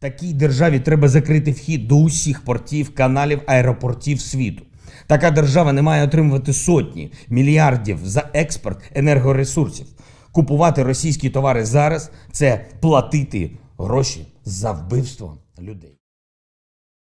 Такій державі треба закрити вхід до усіх портів, каналів, аеропортів світу. Така держава не має отримувати сотні мільярдів за експорт енергоресурсів. Купувати російські товари зараз це платити гроші за вбивство людей.